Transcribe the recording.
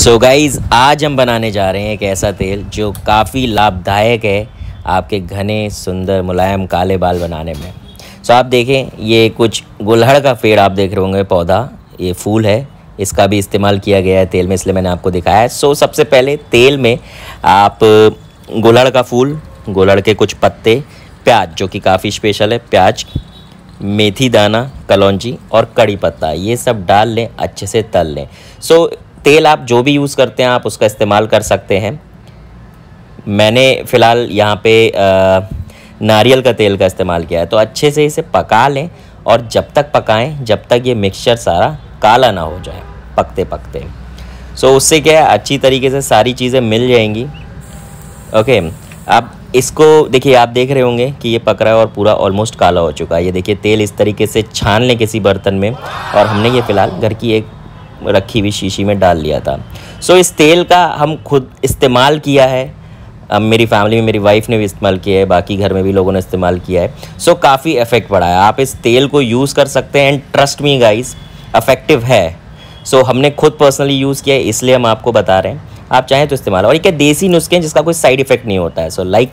सो so guys आज हम बनाने जा रहे हैं एक ऐसा तेल जो काफ़ी लाभदायक है आपके घने सुंदर मुलायम काले बाल बनाने में। सो so आप देखें ये कुछ गुल्हड़ का पेड़ आप देख रहे होंगे पौधा ये फूल है। इसका भी इस्तेमाल किया गया है तेल में इसलिए मैंने आपको दिखाया है। सो so सबसे पहले तेल में आप गुल्हड़ का फूल गुलहड़ के कुछ पत्ते प्याज जो कि काफ़ी स्पेशल है प्याज मेथी दाना कलौंजी और कड़ी पत्ता ये सब डाल लें अच्छे से तल लें। सो so, तेल आप जो भी यूज़ करते हैं आप उसका इस्तेमाल कर सकते हैं। मैंने फ़िलहाल यहाँ पे नारियल का तेल का इस्तेमाल किया है। तो अच्छे से इसे पका लें और जब तक पकाएँ जब तक ये मिक्सचर सारा काला ना हो जाए पकते पकते सो so, उससे क्या है अच्छी तरीके से सारी चीज़ें मिल जाएँगी। ओके अब इसको देखिए आप देख रहे होंगे कि ये पक रहा है और पूरा ऑलमोस्ट काला हो चुका है। ये देखिए तेल इस तरीके से छान लें किसी बर्तन में। और हमने ये फ़िलहाल घर की एक रखी हुई शीशी में डाल लिया था। सो इस तेल का हम खुद इस्तेमाल किया है। अब मेरी फैमिली में मेरी वाइफ ने भी इस्तेमाल किया है बाकी घर में भी लोगों ने इस्तेमाल किया है। सो काफ़ी इफ़ेक्ट पड़ा है। आप इस तेल को यूज़ कर सकते हैं and trust me guys effective है। सो so, हमने खुद पर्सनली यूज़ किया है इसलिए हम आपको बता रहे हैं। आप चाहें तो इस्तेमाल और एक देसी नुस्खे हैं जिसका कोई साइड इफ़ेक्ट नहीं होता है। So so, like